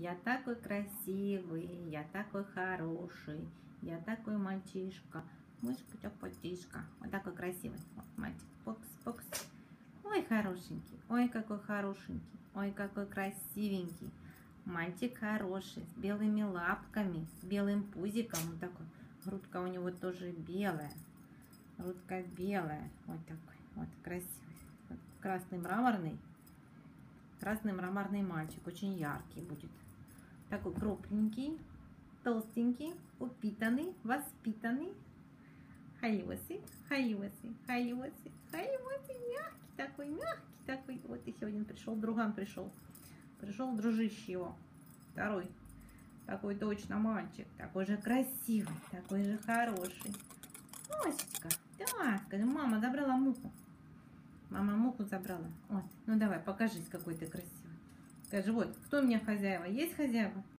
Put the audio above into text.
Я такой красивый, я такой хороший, я такой мальчишка. Мышка, потишка. Вот такой красивый. Вот, мальчик. Покс, покс. Ой, хорошенький. Ой, какой хорошенький. Ой, какой красивенький. Мальчик хороший, с белыми лапками, с белым пузиком. Вот такой. Грудка у него тоже белая. Грудка белая. Вот такой. Вот красивый. Красный мраморный. Красный мраморный мальчик. Очень яркий будет. Такой кругленький, толстенький, упитанный, воспитанный. Халиоси, халиоси, халиоси, халиоси, мягкий такой, мягкий такой. Вот еще один пришел, друган пришел. Пришел дружище его, второй. Такой точно мальчик, такой же красивый, такой же хороший. Осечка, да, скажи, мама забрала муху. Мама муху забрала. Вот, ну давай, покажись, какой ты красивый. Скажи, вот, кто у меня хозяева? Есть хозяева?